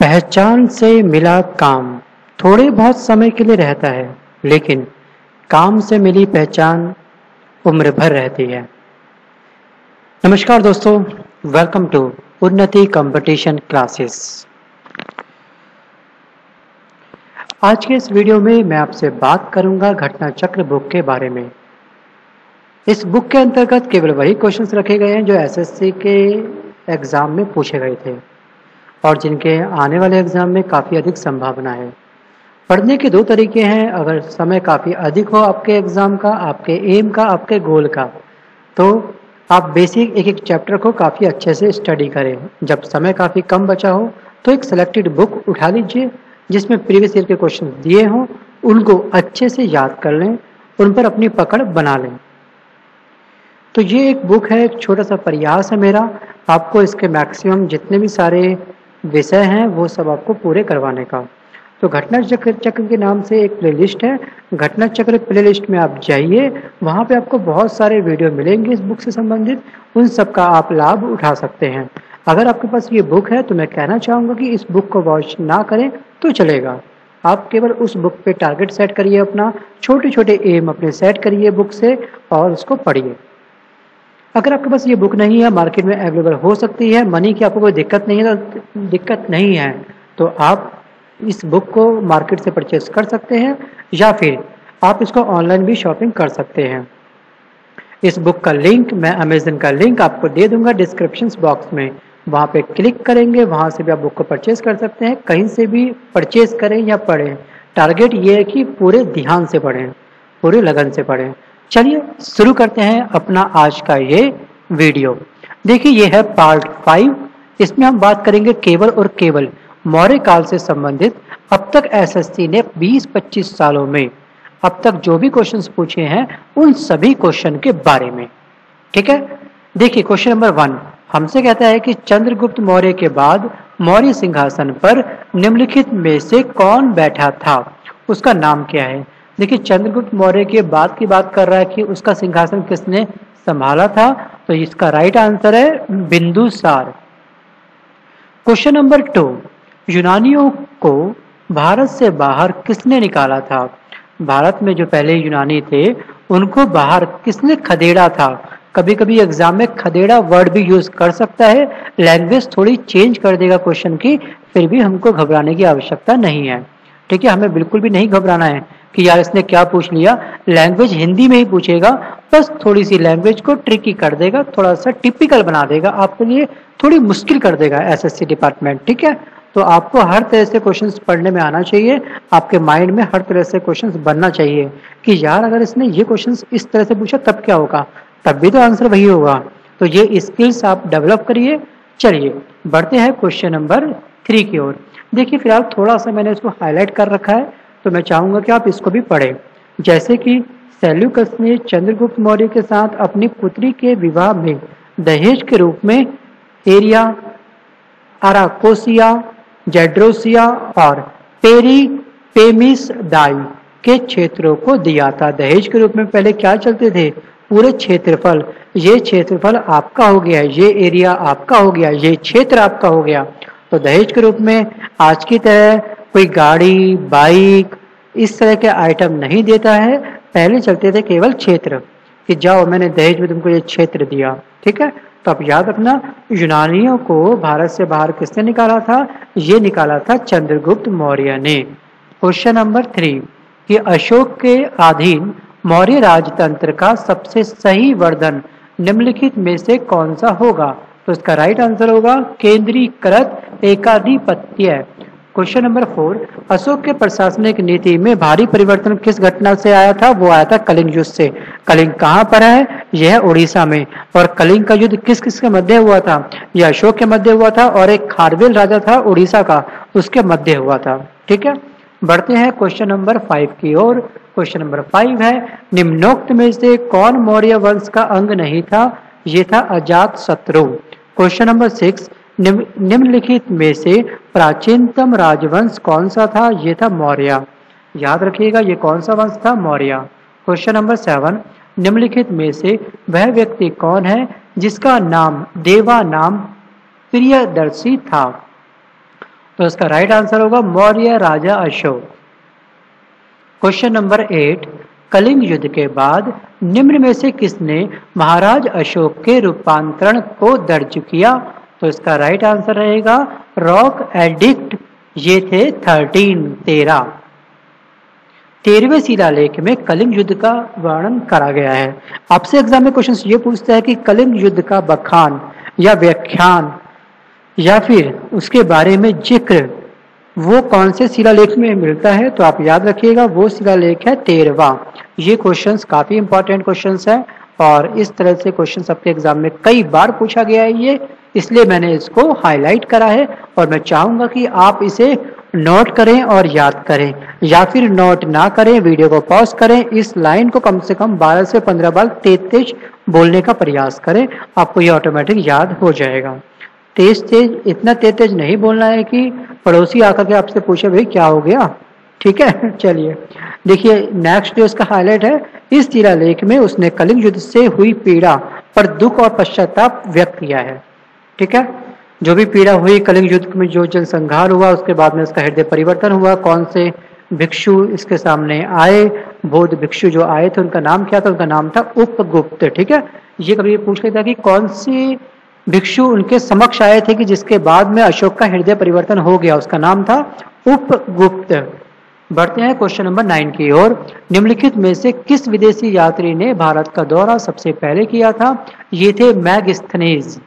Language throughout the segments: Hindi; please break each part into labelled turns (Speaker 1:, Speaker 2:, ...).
Speaker 1: पहचान से मिला काम थोड़े बहुत समय के लिए रहता है, लेकिन काम से मिली पहचान उम्र भर रहती है। नमस्कार दोस्तों welcome to Unnati competition classes आज के इस वीडियो में मैं आपसे बात करूँगा घटना चक्र बुक के बारे में। इस बुक के अंतर्गत केवल वही क्वेश्चंस रखे गए हैं जो एसएससी के एग्ज़ाम में पूछे गए थे। और जिनके आने वाले एग्ज़ाम में काफ़ी अधिक संभावना है। पढ़ने के दो तरीके हैं। अगर समय काफ़ी अधिक हो आपके एग्ज़ाम का, आपके एम का, आपके गोल का तो आप बेसिक एक एक चैप्टर को काफ़ी अच्छे से स्टडी करें। जब समय काफ़ी कम बचा हो तो एक सेलेक्टेड बुक उठा लीजिए, जिसमें प्रीवियस ईयर के क्वेश्चन दिए हों, उनको अच्छे से याद कर लें, उन पर अपनी पकड़ बना लें। तो ये एक बुक है, एक छोटा सा प्रयास है मेरा। आपको इसके मैक्सिमम जितने भी सारे विषय हैं, वो सब आपको पूरे करवाने का। तो घटना चक्र चक्र के नाम से एक प्लेलिस्ट है। घटना चक्र प्लेलिस्ट में आप जाइए, वहाँ पे आपको बहुत सारे वीडियो मिलेंगे इस बुक से संबंधित। उन सब का आप लाभ उठा सकते हैं। अगर आपके पास ये बुक है तो मैं कहना चाहूँगा कि इस बुक को वॉच ना करें तो चलेगा। आप केवल उस बुक पे टारगेट सेट करिए अपना छोटे छोटे एम अपने सेट करिए बुक से और उसको पढ़िए। अगर आपके पास ये बुक नहीं है, मार्केट में अवेलेबल हो सकती है, मनी की आपको कोई दिक्कत नहीं है तो दिक्कत नहीं है तो आप इस बुक को मार्केट से परचेज कर सकते हैं, या फिर आप इसको ऑनलाइन भी शॉपिंग कर सकते हैं। इस बुक का लिंक, मैं अमेजन का लिंक आपको दे दूँगा डिस्क्रिप्शन बॉक्स में। वहाँ पे क्लिक करेंगे, वहाँ से भी आप बुक को परचेज कर सकते हैं, कहीं से भी परचेज करें या पढ़ें। टारगेट ये है कि पूरे ध्यान से पढ़ें, पूरे लगन से पढ़ें। चलिए शुरू करते हैं अपना आज का ये वीडियो। देखिए, ये है पार्ट फाइव इसमें हम बात करेंगे केवल और केवल मौर्य काल से संबंधित। अब तक एसएससी ने 20-25 सालों में अब तक जो भी क्वेश्चंस पूछे हैं, उन सभी क्वेश्चन के बारे में। ठीक है? देखिए क्वेश्चन नंबर वन हमसे कहता है कि चंद्रगुप्त मौर्य के बाद मौर्य सिंहासन पर निम्नलिखित में से कौन बैठा था? उसका नाम क्या है? देखिए, चंद्रगुप्त मौर्य के बाद की बात कर रहा है कि उसका सिंहासन किसने संभाला था? तो इसका राइट आंसर है बिंदुसार क्वेश्चन नंबर टू यूनानियों को भारत से बाहर किसने निकाला था? भारत में जो पहले यूनानी थे, उनको बाहर किसने खदेड़ा था? कभी कभी एग्ज़ाम में खदेड़ा वर्ड भी यूज़ कर सकता है। लैंग्वेज थोड़ी चेंज कर देगा क्वेश्चन की, फिर भी हमको घबराने की आवश्यकता नहीं है। ठीक है, हमें बिल्कुल भी नहीं घबराना है। कि यार इसने क्या पूछ लिया? लैंग्वेज हिंदी में ही पूछेगा। बस थोड़ी सी लैंग्वेज को ट्रिकी कर देगा थोड़ा सा टिपिकल बना देगा। आपके लिए थोड़ी मुश्किल कर देगा एसएससी डिपार्टमेंट ठीक है? तो आपको हर तरह से क्वेश्चंस पढ़ने में आना चाहिए। आपके माइंड में हर तरह से क्वेश्चंस बनना चाहिए कि यार अगर इसने ये क्वेश्चंस इस तरह से पूछा, तब क्या होगा? तब भी तो आंसर वही होगा। तो ये स्किल्स आप डेवलप करिए। चलिए, बढ़ते हैं क्वेश्चन नंबर थ्री की ओर। देखिए फ़िलहाल थोड़ा सा मैंने इसको हाईलाइट कर रखा है। तो मैं चाहूँगा कि आप इसको भी पढ़ें। जैसे कि सेल्यूकस ने चंद्रगुप्त मौर्य के साथ अपनी पुत्री के विवाह में दहेज के रूप में एरिया, अराकोसिया, जेड्रोसिया और पेरी पेमिस दाई के क्षेत्रों को दिया था। दहेज के रूप में पहले क्या चलते थे? पूरे क्षेत्रफल। ये क्षेत्रफल आपका हो गया, ये एरिया आपका हो गया, ये क्षेत्र आपका हो गया। तो दहेज के रूप में आज की तरह कोई गाड़ी, बाइक, इस तरह के आइटम नहीं देता है। पहले चलते थे केवल क्षेत्र, कि जाओ, मैंने दहेज में तुमको ये क्षेत्र दिया, ठीक है? तो आप याद रखना, यूनानियों को भारत से बाहर किसने निकाला था? ये निकाला था चंद्रगुप्त मौर्य ने। क्वेश्चन नंबर थ्री कि अशोक के अधीन मौर्य राजतंत्र का सबसे सही वर्धन निम्नलिखित में से कौन सा होगा? तो इसका राइट आंसर होगा, केंद्रीकृत एकाधिपत्य। क्वेश्चन नंबर फोर अशोक के प्रशासनिक नीति में भारी परिवर्तन किस घटना से आया था? वो आया था कलिंग युद्ध से। कलिंग कहाँ पर है? यह उड़ीसा में। और कलिंग का युद्ध किस किस के मध्य हुआ था? यह अशोक के मध्य हुआ था और एक खारवेल राजा था उड़ीसा का, उसके मध्य हुआ था। ठीक है? बढ़ते हैं क्वेश्चन नंबर फाइव की ओर। क्वेश्चन नंबर फाइव है, निम्नोक्त में से कौन मौर्य वंश का अंग नहीं था? ये था अजात शत्रु। क्वेश्चन नंबर सिक्स निम्नलिखित में से प्राचीनतम राजवंश कौन सा था? ये था मौर्य। याद रखिएगा, ये कौन सा वंश था? मौर्य। Question number seven. निम्नलिखित में से वह व्यक्ति कौन है जिसका नाम, देवा नाम प्रियदर्शी था? तो इसका राइट आंसर होगा मौर्य राजा Ashoka. Question number eight. Kalinga युद्ध के बाद निम्न में से किसने महाराज अशोक के रूपांतरण को दर्ज किया? तो इसका राइट आंसर रहेगा रॉक एडिक्ट ये थे थर्टीन तेरह। तेरहवें शिलालेख में कलिंग युद्ध का वर्णन करा गया है। आपसे एग्ज़ाम में क्वेश्चन ये पूछता है कि कलिंग युद्ध का बखान या व्याख्यान या फिर उसके बारे में ज़िक्र, वो कौन से शिलालेख में मिलता है? तो आप याद रखिएगा, वो शिलालेख है तेरवा ये क्वेश्चंस काफ़ी इंपॉर्टेंट क्वेश्चंस है और इस तरह से क्वेश्चंस आपके एग्ज़ाम में कई बार पूछा गया है ये। इसलिए मैंने इसको हाईलाइट करा है और मैं चाहूँगा कि आप इसे नोट करें और याद करें या फिर नोट ना करें वीडियो को पॉज करें, इस लाइन को कम से कम 12 से 15 बार तेज तेज बोलने का प्रयास करें, आपको ये ऑटोमेटिक याद हो जाएगा। तेज तेज इतना तेज तेज नहीं बोलना है कि पड़ोसी आकर के आपसे पूछे, भाई, क्या हो गया? ठीक है, चलिए। देखिए नेक्स्ट जो इसका हाईलाइट है, इस लेख में उसने कलिंग युद्ध से हुई पीड़ा पर दुख और पश्चाताप व्यक्त किया है। ठीक है? जो भी पीड़ा हुई कलिंग युद्ध में, जो जनसंहार हुआ, उसके बाद में उसका हृदय परिवर्तन हुआ, कौन से भिक्षु इसके सामने आए? बौद्ध भिक्षु जो आए थे, उनका नाम क्या था? उनका नाम था उपगुप्त, ठीक है? ये कभी पूछ लेता कि कौन सी भिक्षु उनके समक्ष आए थे कि जिसके बाद में अशोक का हृदय परिवर्तन हो गया? उसका नाम था उपगुप्त। बढ़ते हैं क्वेश्चन नंबर नाइन की ओर। निम्नलिखित में से किस विदेशी यात्री ने भारत का दौरा सबसे पहले किया था? ये थे मैगस्थनीज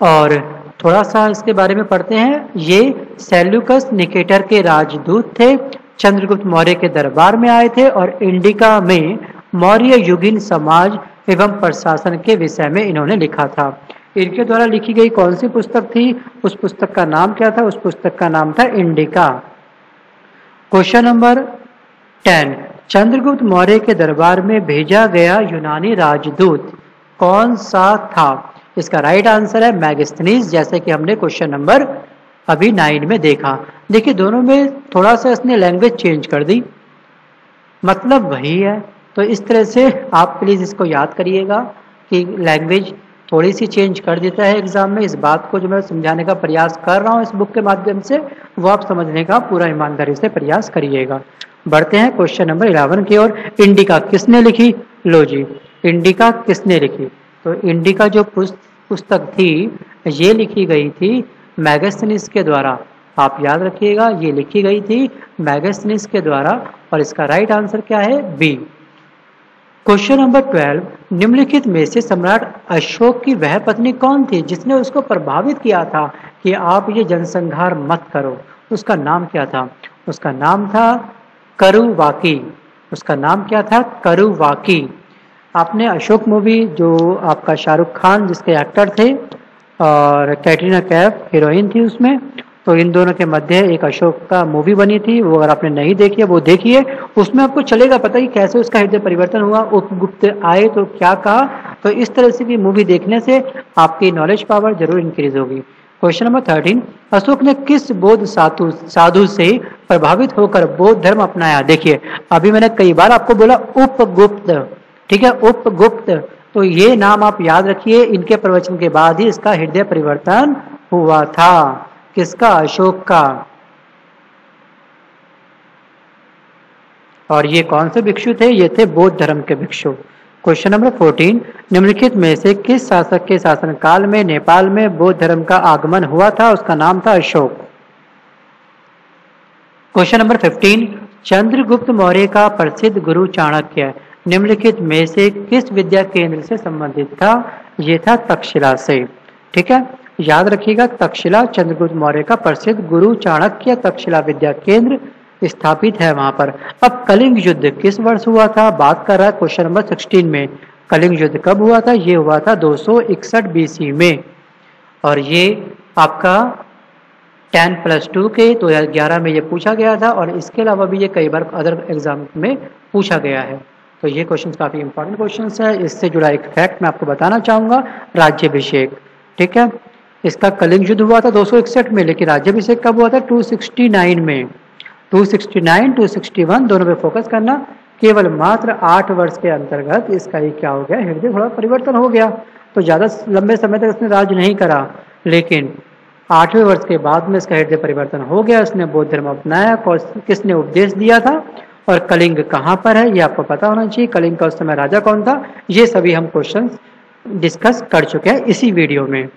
Speaker 1: और थोड़ा सा इसके बारे में पढ़ते हैं। ये सेल्यूकस निकेटर के राजदूत थे। चंद्रगुप्त मौर्य के दरबार में आए थे और इंडिका में मौर्य युगीन समाज एवं प्रशासन के विषय में इन्होंने लिखा था। इनके द्वारा लिखी गई कौन सी पुस्तक थी? उस पुस्तक का नाम क्या था? उस पुस्तक का नाम था Indica. Question number ten. Chandragupta Maurya के दरबार में भेजा गया यूनानी राजदूत कौन सा था? इसका राइट आंसर है मैगस्थनीस जैसे कि हमने क्वेश्चन नंबर अभी नाइन में देखा। देखिए, दोनों में थोड़ा सा इसने लैंग्वेज चेंज कर दी। मतलब वही है। तो इस तरह से आप प्लीज़ इसको याद करिएगा कि लैंग्वेज थोड़ी सी चेंज कर देता है एग्ज़ाम में। इस बात को जो मैं समझाने का प्रयास कर रहा हूँ इस बुक के माध्यम से, वो आप समझने का पूरा ईमानदारी से प्रयास करिएगा। बढ़ते हैं क्वेश्चन नंबर इलेवन की ओर। इंडिका किसने लिखी? लो जी, इंडिका किसने लिखी? तो इंडिका जो पुस्तक थी, ये लिखी गई थी मैगस्टनिस के द्वारा। आप याद रखिएगा, ये लिखी गई थी मैगस्टनिस के द्वारा और इसका राइट आंसर क्या है? बी क्वेश्चन नंबर ट्वेल्व निम्नलिखित में से सम्राट अशोक की वह पत्नी कौन थी जिसने उसको प्रभावित किया था कि आप ये जनसंहार मत करो? उसका नाम क्या था? उसका नाम था करुवाकी। उसका नाम क्या था? करुवाकी। आपने अशोक मूवी, जो आपका शाहरुख खान जिसके एक्टर थे, और कैटरीना कैफ, हीरोइन थी उसमें तो इन दोनों के मध्य एक अशोक का मूवी बनी थी, वो अगर आपने नहीं देखी है, वो देखिए। उसमें आपको चलेगा पता कि कैसे उसका हृदय परिवर्तन हुआ। उपगुप्त आए तो क्या कहा? तो इस तरह से भी मूवी देखने से आपकी नॉलेज पावर ज़रूर इंक्रीज होगी। क्वेश्चन नंबर थर्टीन अशोक ने किस बौद्ध साधु साधु से प्रभावित होकर बौद्ध धर्म अपनाया? देखिए, अभी मैंने कई बार आपको बोला उपगुप्त ठीक है? उपगुप्त तो ये नाम आप याद रखिए, इनके प्रवचन के बाद ही इसका हृदय परिवर्तन हुआ था। किसका? अशोक का। और ये कौन से भिक्षु थे? ये थे बौद्ध धर्म के भिक्षु। क्वेश्चन नंबर फोर्टीन, निम्नलिखित में से किस शासक के शासन काल में नेपाल में बौद्ध धर्म का आगमन हुआ था? उसका नाम था Ashoka. Question number fifteen, Chandragupta Maurya का प्रसिद्ध गुरु चाणक्य। निम्नलिखित में से किस विद्या केंद्र से संबंधित था? ये था तक्षशिला से। ठीक है? याद रखिएगा, तक्षशिला चंद्रगुप्त मौर्य का प्रसिद्ध गुरु चाणक्य तक्षशिला विद्या केंद्र स्थापित है वहाँ पर। अब कलिंग युद्ध किस वर्ष हुआ था? बात कर रहा है क्वेश्चन नंबर सिक्सटीन में। कलिंग युद्ध कब हुआ था? ये हुआ था दो सौ इकसठ बीसी में। और ये आपका टेन प्लस टू के दो हज़ार ग्यारह में ये पूछा गया था और इसके अलावा भी ये कई बार अदर एग्ज़ाम में पूछा गया है। तो ये क्वेश्चन काफ़ी इंपॉर्टेंट क्वेश्चन है। इससे जुड़ा एक फैक्ट मैं आपको बताना चाहूँगा राज्यभिषेक। ठीक है? इसका कलिंग युद्ध हुआ था दो सौ इकसठ में लेकिन राज्यभिषेक कब हुआ था? 269 में। 269, 261 दोनों पे फोकस करना। केवल मात्र आठ वर्ष के अंतर्गत इसका ही क्या हो गया? हृदय थोड़ा परिवर्तन हो गया। तो ज़्यादा लंबे समय तक इसने राज नहीं करा। लेकिन आठवें वर्ष के बाद में इसका हृदय परिवर्तन हो गया। उसने बौद्ध धर्म अपनाया किसने उपदेश दिया था? और कलिंग कहाँ पर है, ये आपको पता होना चाहिए, कलिंग का उस समय राजा कौन था, ये सभी हम क्वेश्चन डिस्कस कर चुके हैं इसी वीडियो में।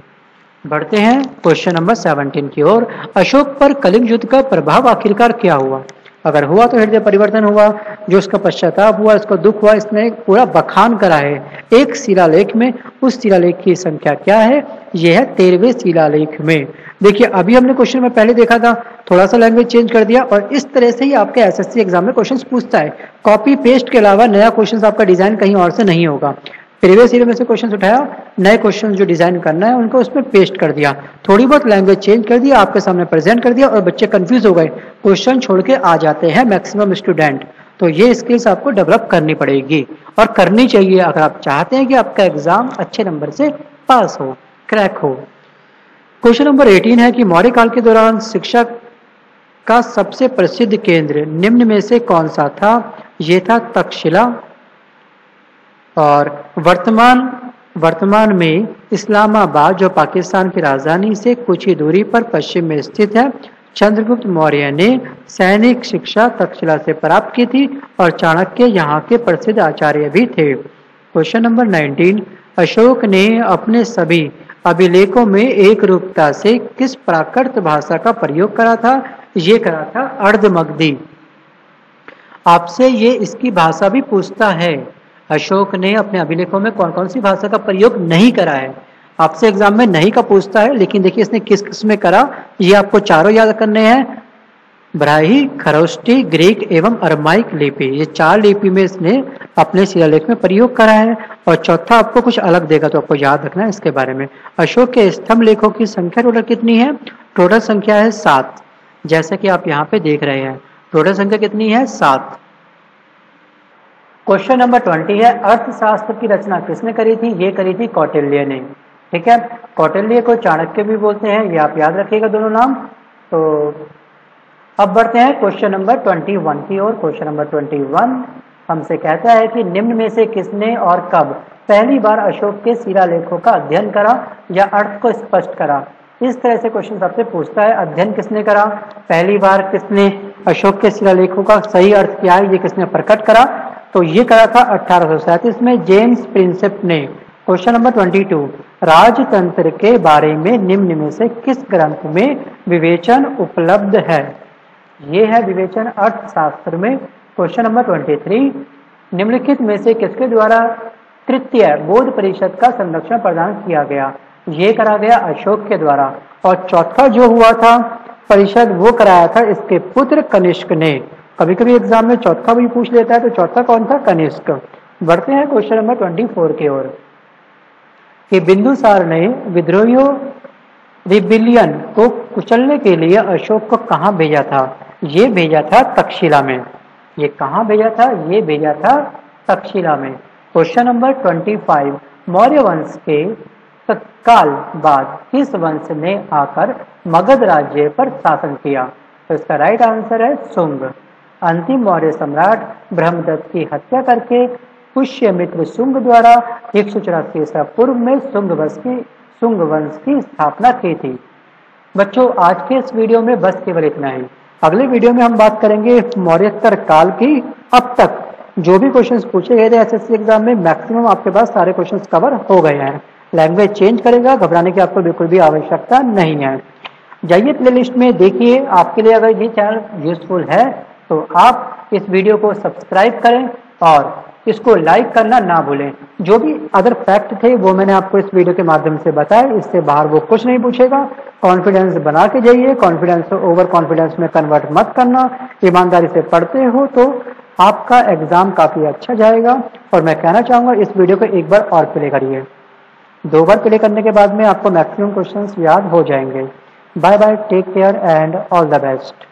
Speaker 1: बढ़ते हैं क्वेश्चन नंबर सेवनटीन की ओर। अशोक पर कलिंग युद्ध का प्रभाव आखिरकार क्या हुआ? अगर हुआ तो हृदय परिवर्तन हुआ, जो उसका पश्चाताप हुआ इसको दुख हुआ, इसने पूरा बखान करा है। एक शिलालेख में उस शिलालेख की संख्या क्या है? यह है तेरहवें शिलालेख में। देखिए, अभी हमने क्वेश्चन में पहले देखा था थोड़ा सा लैंग्वेज चेंज कर दिया और इस तरह से ही आपके एसएससी एग्ज़ाम में क्वेश्चन पूछता है। कॉपी पेस्ट के अलावा नया क्वेश्चन आपका डिज़ाइन कहीं और से नहीं होगा। प्रीवियस ईयर में से क्वेश्चन उठाया, नए क्वेश्चन जो डिज़ाइन करना है, उनको उसमें पेस्ट कर दिया। थोड़ी बहुत लैंग्वेज चेंज कर दिया, आपके सामने प्रेजेंट कर दिया और बच्चे कंफ्यूज हो गए। क्वेश्चन छोड़ के आ जाते हैं मैक्सिमम स्टूडेंट तो ये स्किल्स आपको डेवलप करनी पड़ेगी। और करनी चाहिए, अगर आप चाहते हैं कि आपका एग्ज़ाम अच्छे नंबर से पास हो क्रैक हो। क्वेश्चन नंबर 18 है कि मौर्य काल के दौरान शिक्षा का सबसे प्रसिद्ध केंद्र निम्न में से कौन सा था? ये था तक्षशिला। और वर्तमान वर्तमान में इस्लामाबाद, जो पाकिस्तान की राजधानी से कुछ ही दूरी पर पश्चिम में स्थित है, चंद्रगुप्त मौर्य ने सैनिक शिक्षा तक्षशिला से प्राप्त की थी और चाणक्य यहाँ के प्रसिद्ध आचार्य भी थे। क्वेश्चन नंबर 19 अशोक ने अपने सभी अभिलेखों में एक रूपता से किस प्राकृत भाषा का प्रयोग करा था? ये करा था अर्धमगधी। आपसे ये इसकी भाषा भी पूछता है। अशोक ने अपने अभिलेखों में कौन कौन सी भाषा का प्रयोग नहीं करा है? आपसे एग्ज़ाम में नहीं का पूछता है, लेकिन देखिए इसने किस किसमें करा? ये आपको चारों याद करने हैं। ब्राही खरोस्टी ग्रीक एवं अरमाइक लिपि। ये चार लिपि में इसने अपने शिलालेख में प्रयोग करा है। और चौथा आपको कुछ अलग देगा तो आपको याद रखना है इसके बारे में। अशोक के स्तंभ लेखों की संख्या टोटल कितनी है? टोटल संख्या है सात। जैसे कि आप यहाँ पे देख रहे हैं, टोटल संख्या कितनी है? सात। क्वेश्चन नंबर ट्वेंटी है, अर्थशास्त्र की रचना किसने करी थी? ये करी थी कौटिल्य ने। ठीक है? कौटिल्य को चाणक्य भी बोलते हैं, ये आप याद रखिएगा दोनों नाम। तो अब बढ़ते हैं क्वेश्चन नंबर ट्वेंटी वन की ओर। क्वेश्चन नंबर ट्वेंटी वन हमसे कहता है कि निम्न में से किसने और कब पहली बार अशोक के शिलालेखों का अध्ययन करा या अर्थ को स्पष्ट करा? इस तरह से क्वेश्चन सबसे पूछता है, अध्ययन किसने करा? पहली बार किसने अशोक के शिलालेखों का सही अर्थ क्या है, ये किसने प्रकट करा? तो ये करा था अठारह में जेम्स प्रिंसेप ने। क्वेश्चन नंबर ट्वेंटी टू, राजतंत्र के बारे में निम्न में से किस ग्रंथ में विवेचन उपलब्ध है? ये है विवेचन अर्थशास्त्र में। क्वेश्चन नंबर ट्वेंटी थ्री, निम्नलिखित में से किसके द्वारा तृतीय बोध परिषद का संरक्षण प्रदान किया गया? ये करा गया अशोक के द्वारा। और चौथा जो हुआ था, परिषद वो कराया था इसके पुत्र कनिष्क ने। कभी कभी एग्ज़ाम में चौथा भी पूछ लेता है तो चौथा कौन था? कनिष्क। बढ़ते हैं क्वेश्चन नंबर ट्वेंटी फोर की ओर। कि बिंदुसार ने विद्रोहियों रिबिलियन को कुचलने के लिए अशोक को कहा भेजा था? ये भेजा था तक्षशिला में। ये कहा भेजा था? ये भेजा था तक्षशिला में। Question number twenty five. Maurya वंश के तत्काल बाद किस वंश ने आकर मगध राज्य पर शासन किया? तो इसका राइट आंसर है सुंग। अंतिम मौर्य सम्राट ब्रह्मदत्त की हत्या करके पुष्य मित्र सुंग द्वारा एक सौ चौरासी ईसा पूर्व में सुंग वंश की, सुंग वंश की स्थापना की थी। बच्चों, आज के इस वीडियो में बस केवल इतना ही। अगले वीडियो में हम बात करेंगे मौर्योत्तर काल की। अब तक जो भी क्वेश्चंस पूछे गए थे एसएससी एग्ज़ाम में मैक्सिमम आपके पास सारे क्वेश्चंस कवर हो गए हैं। लैंग्वेज चेंज करेगा, घबराने की आपको बिल्कुल भी आवश्यकता नहीं है। जाइए प्ले लिस्ट में, देखिए, आपके लिए अगर ये चैनल यूजफुल है तो आप इस वीडियो को सब्सक्राइब करें और इसको लाइक करना ना भूलें। जो भी अदर फैक्ट थे, वो मैंने आपको इस वीडियो के माध्यम से बताया इससे बाहर वो कुछ नहीं पूछेगा। कॉन्फिडेंस बना के जाइए। कॉन्फिडेंस ओवर कॉन्फिडेंस में कन्वर्ट मत करना। ईमानदारी से पढ़ते हो तो आपका एग्ज़ाम काफ़ी अच्छा जाएगा। और मैं कहना चाहूँगा, इस वीडियो को एक बार और प्ले करिए। दो बार प्ले करने के बाद में आपको मैक्सिमम क्वेश्चंस याद हो जाएँगे। Bye bye take care and all the best